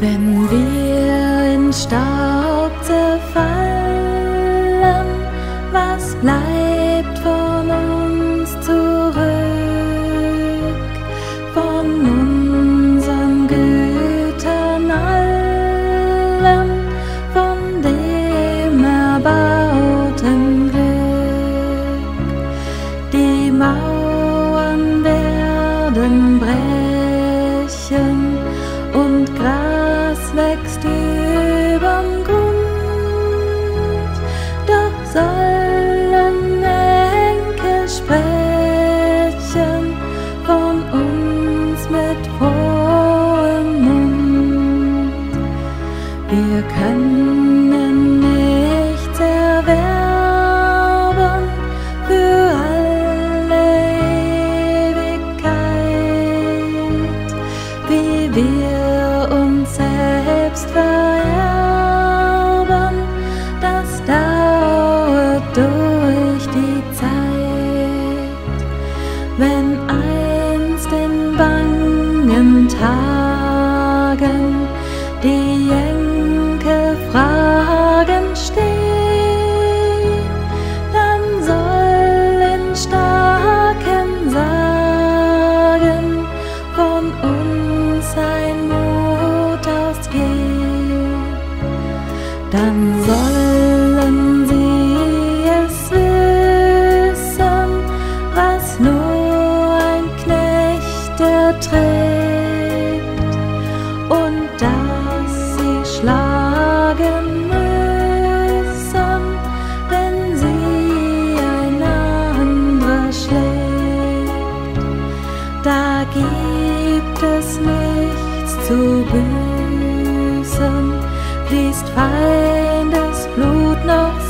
Wenn wir in Staub zerfallen, was bleibt von uns zurück? Von unseren Gütern allem, von dem erbauten Glück. Die Mauern werden brechen wächst überm Grund. Doch sollen Enkel sprechen von uns mit frohem Mund. Wir können wenn einst in bangen Tagen die Enkel Fragen stehen, dann soll in starken Sagen von uns ein Mut ausgehen. Dann sollen gibt es nichts zu büßen, fließt Feindesblut noch